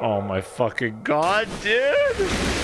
Oh my fucking god, dude!